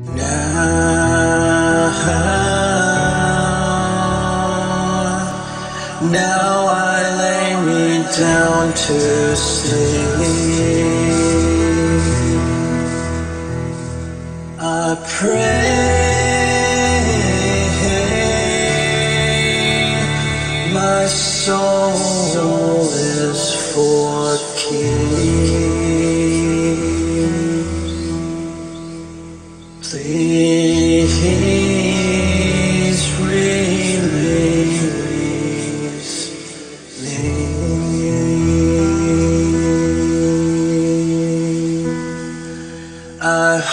Now, now I lay me down to sleep. I pray my soul is for keeps.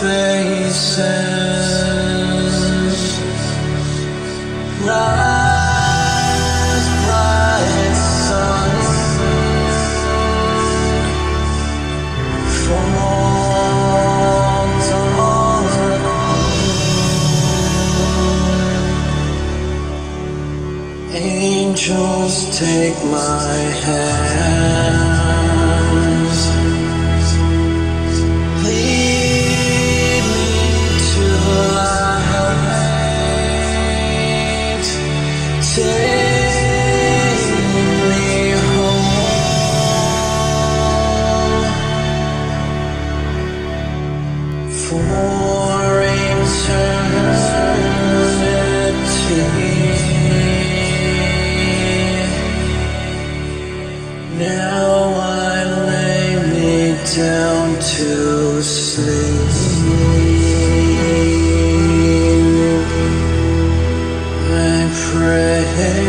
faces. Rise, fall dawn. Angels take my hands. For eternity. Now I lay me down to sleep. I pray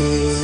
Please